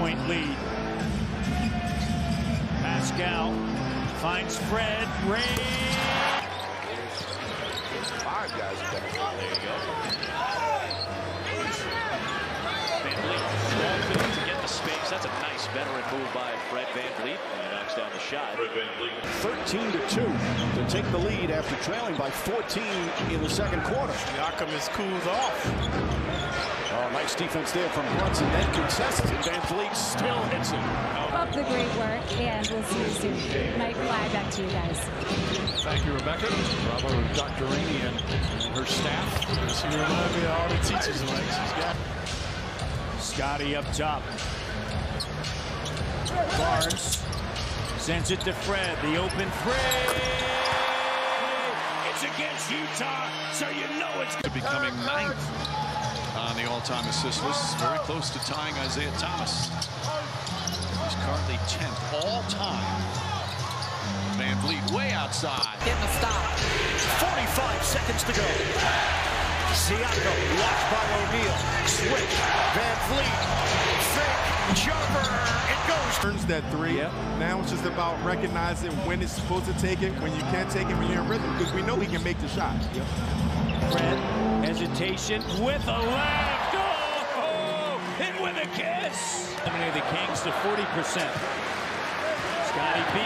point lead. Pascal finds Fred. Ray. Five guys back. There you go. VanVleet, small field to get the space. That's a nice veteran move by Fred VanVleet. And he knocks down the shot. 13 to 2 to take the lead after trailing by 14 in the second quarter. Siakam is cooled off. Oh, nice defense there from Brunson. Then contests and VanVleet still hits it. Love the great work, and we'll see you soon. Mike, fly back to you guys. Thank you, Rebecca. Bravo to Dr. Rainey and her staff. She reminds me of all the teachers, Mike. She's got Scottie up top. Barnes sends it to Fred. The open Fred. It's against Utah, so you know it's To becoming ninth on the all-time assist list. Very close to tying Isaiah Thomas. He's currently 10th all-time. VanVleet way outside. Getting a stop. 45 seconds to go. Siakam blocked by O'Neal. Switch. Van Vliet. Fake. Jumper. It goes. turns that three. Yep. Now it's just about recognizing when it's supposed to take it, when you can't take it, when you're in rhythm, because we know he can make the shot. Fred. Hesitation with a left. Oh, and with a kiss. Eliminated the Kings to 40%. Scottie B.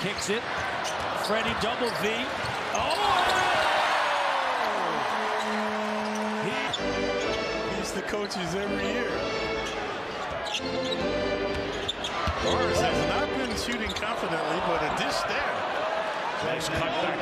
Kicks it. Freddie double V. Oh! He He's the coaches every year. Morris has not been shooting confidently, but a dish there. Nice cutback